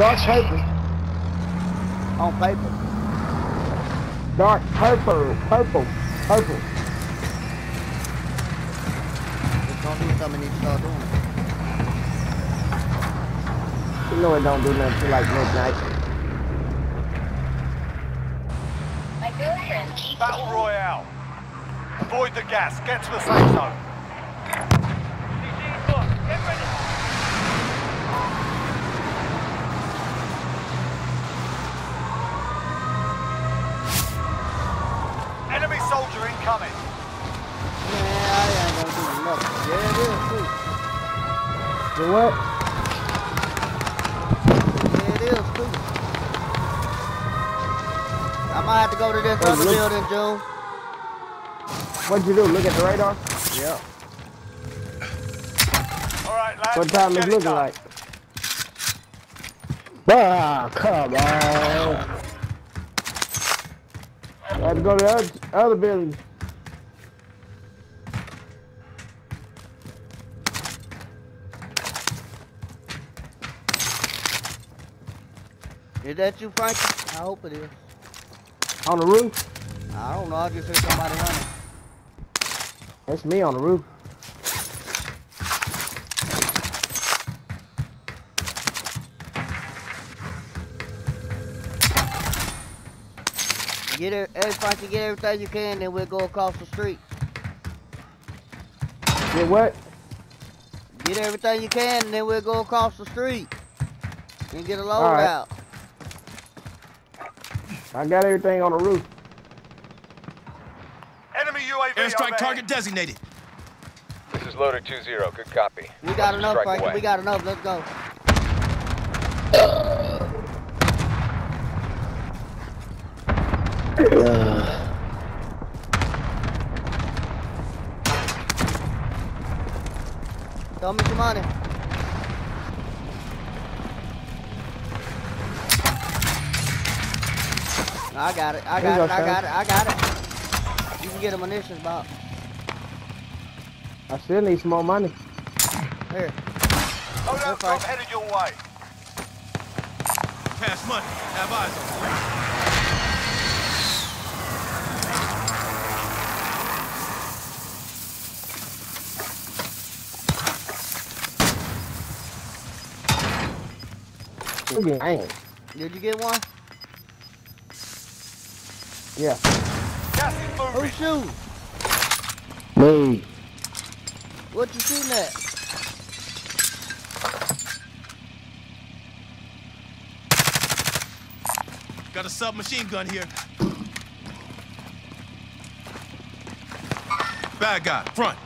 dark purple. On paper. Dark purple. Purple. Purple. It's gonna do something, need to start doing it. You know it don't do nothing till like midnight. My girlfriend keeps Battle Royale. Avoid the gas. Get to the safe zone. Enemy soldier incoming. Yeah, I ain't gonna do nothing. Yeah, it is too. You what? Yeah, it is too. I might have to go to this Hey, other look. building, June. What'd you do? Look at the radar? Yeah. All right, lads. What time is it looking done. like? Ah, come on. I had to go to the other, other building. Is that you, Frankie? I hope it is. On the roof? I don't know. I just heard somebody running. That's me on the roof. Get it, Frankie, get everything you can, then we'll go across the street. Get what? Get everything you can, and then we'll go across the street and get a load right. out. I got everything on the roof. Enemy UAV Airstrike overhead. target designated. This is loader 2-0. Good copy. We got Cluster enough, strike Frankie. away. We got enough. Let's go. Throw me some money. I got it. I got it. I got it. I got it. You can get a munitions box. I still need some more money. Here. Loadout Okay. drop headed your way. Cash money. Have eyes on. Look. Did you get one? Yeah. Gas is Who moving. shooting? Me. What you shooting at? Got a submachine gun here. Bad guy, front.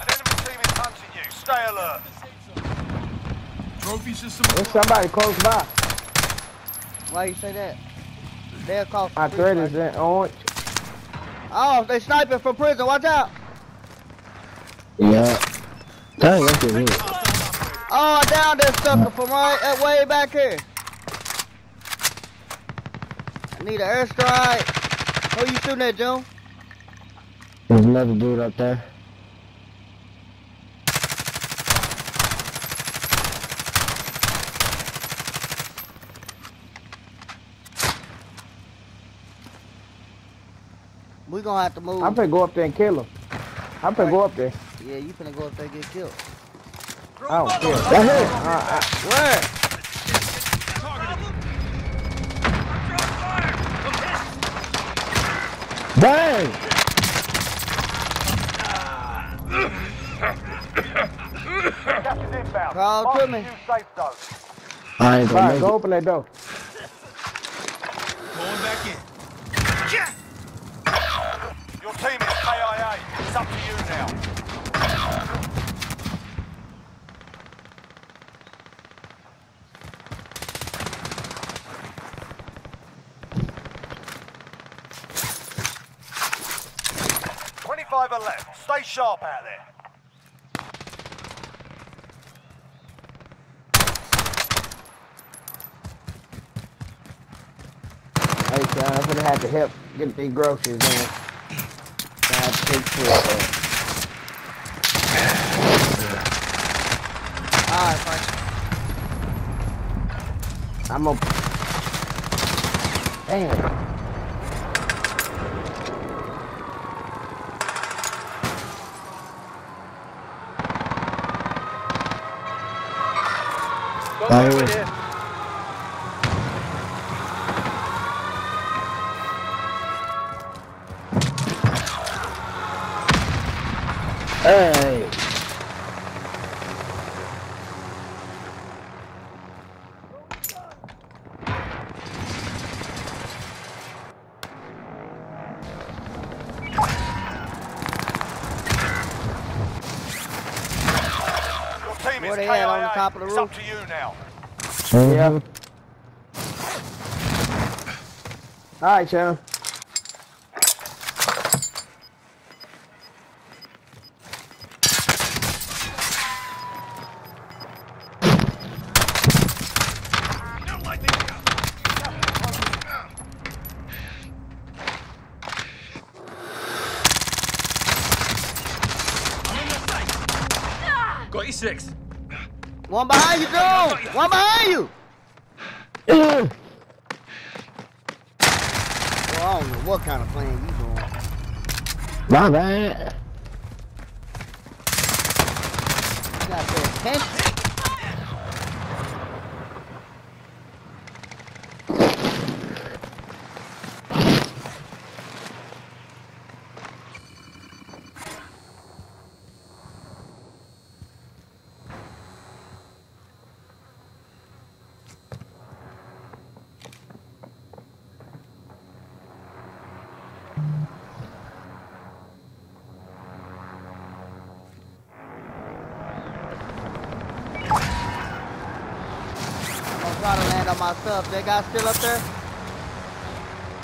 An enemy team is hunting you. Stay alert. Trophy system. There's somebody close by. Why you say that? They're across the My street, thread right? is in orange. Oh, they sniping from prison. Watch out. Yeah. Dang, that's good. Oh, down that sucker from right way back here. I need an airstrike. Who you shooting at, Joe? There's another dude up there. We gonna have to move. I'm finna go up there and kill him. I'm finna go up there. Yeah, you finna go up there and get killed. I don't care. Right here. Uh, Where? bang! Inbound. Crawl to me. safe zone. I ain't gonna go open that door. Going back in. Your team is KIA. It's to now. Twenty-five are left. Stay sharp out there. Hey, I'm gonna have to help get these groceries in. God, take care Alright, Frank. I'm a. Damn. Right here. Where is they at, on the top of the It's up to you now. Yeah. All right, Shannon. Got you six. One behind you, Joe! One behind you! Well, I don't know what kind of plan you doing. My bad. You gotta attention. I'm gonna try to land on my stuff. That guy still up there?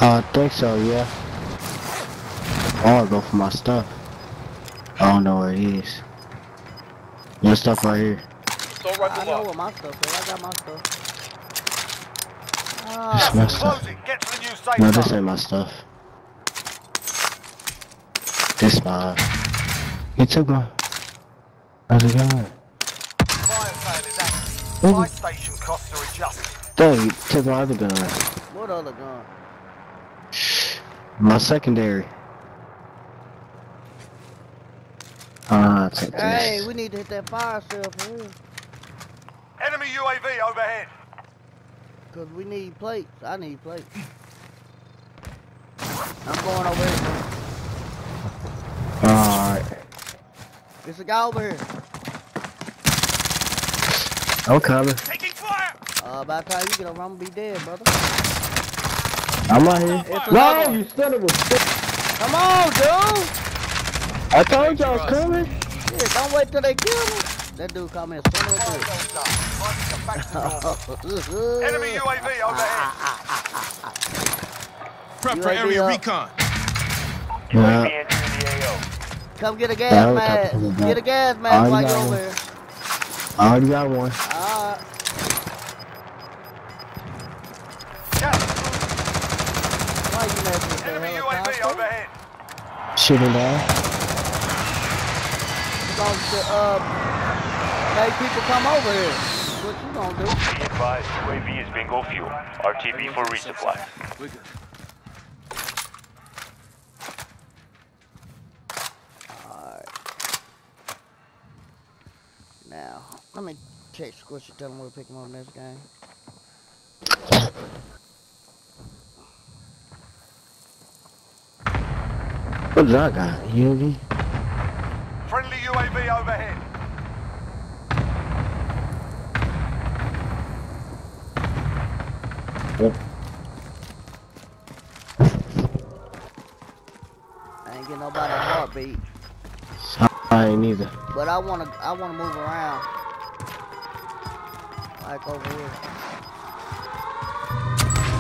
I think so, yeah. I'll go for my stuff. I don't know where it is. Your stuff right here. Assault I rifle know where my stuff is. I got my stuff. It's Ah, my stuff. Get to the new safe No, this zone. ain't my stuff. This mine. He took my. How's it going? Fire sale is active. Fire station costs are adjusted. Dang, he took my other gun. what other gun? My secondary. Ah, take Hey, this. we need to hit that fire sale for real. Enemy UAV overhead. Cause we need plates. I need plates. I'm going over here. Alright. There's a guy over here. I'm coming. Taking! Uh, by the time you get over, I'm gonna be dead, brother. I'm out here. It's No, another one. you said it was. Come on, dude! I told y'all I was coming. Yeah, don't wait till they kill me. That dude called me a son of a Fire bitch. well done. Time to get back. Enemy UAV overhead. Prep for UAV area up. recon. Yeah. Come get a gas mask. Get a gas I mask while you're over here. I already got one. Alright. Enemy UAV helicopter? overhead. Shooting down. You going to, uh, make people come over here. What you gonna do? Be advised, UAV is bingo fuel. RTB for resupply. We're good. Alright. Now, let me text Squishy, tell him we'll pick him up next game. What did I got? UAV? Friendly UAV overhead. I ain't getting nobody a heartbeat. I ain't either. But I wanna I wanna move around. Like over here.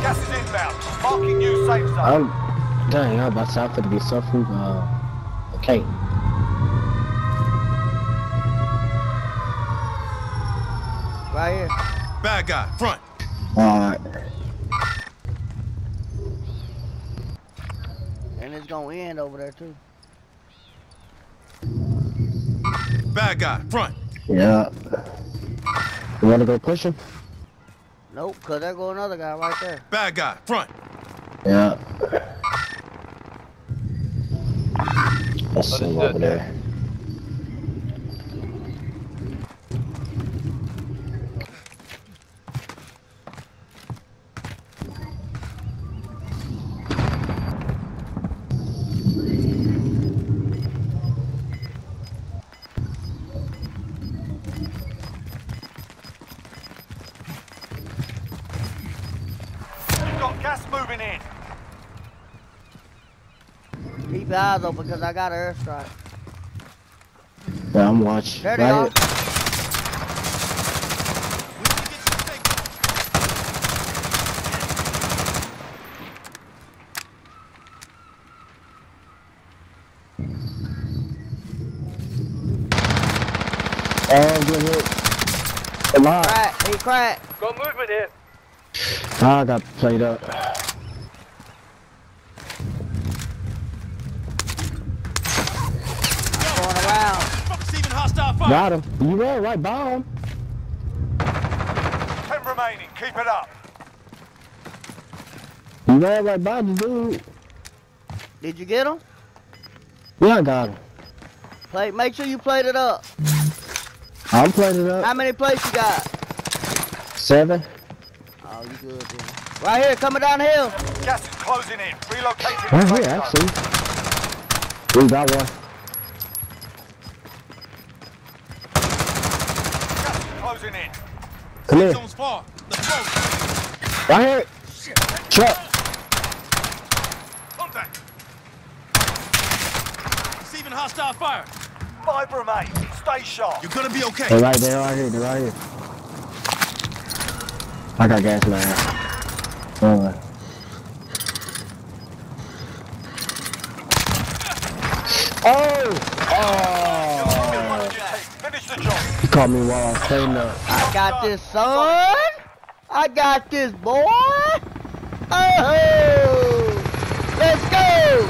Gas is inbound. Marking new safe zone. I'm. Dang, I'm about to have to be suffering. Uh, okay. Right here. Bad guy, front. Alright. And it's gonna end over there too. Bad guy, front. Yeah. You wanna go push him? Nope, cause there go another guy right there. Bad guy, front. Yeah. That's him Understood. over there. You've got gas moving in. Keep your eyes open because I got an airstrike. Yeah, I'm watching. There they Right are. here. We need to get some take. Oh, good hit. Alive. Crack, he cracked. Got movement here. Ah, I got played up. Going around. Receiving hostile fire. Got him. You ran right by him. Ten remaining. Keep it up. You ran right by the dude. Did you get him? Yeah, I got him. Play. Make sure you played it up. I'm playing it up. How many plates you got? Seven. Oh, you good then. Right here, coming downhill. Gas is closing in. Relocating. Right the here, safe zone. actually. We got one. Gas is closing in. Come here. Zone's far. Let's. Right here. Truck. Contact. Receiving hostile fire. Five remain. Stay sharp. You're gonna be okay. They're right there, right here. They're right here. I got gas man. Uh, oh! Oh! Caught me while I cleaning up. I got this, son. I got this, boy. Oh, let's go.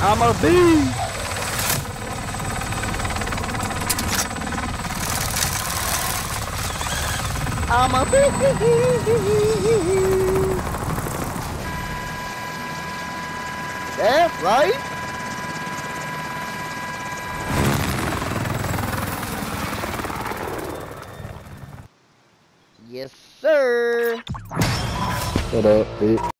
I'm a bee. I'm a beast. That's right. Yes, sir. What up, bitch?